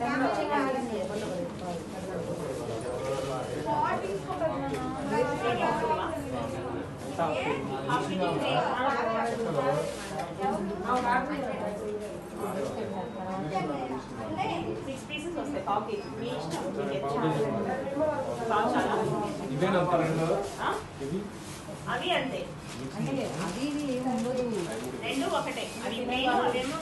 Ah, six pieces వస్తాయి పావు KG మీ ఇష్టం మీకు ఎంత పావు చాలా ఇవి అవి అంతే అది రెండు ఒకటే అవి మెయిన్ అవేమో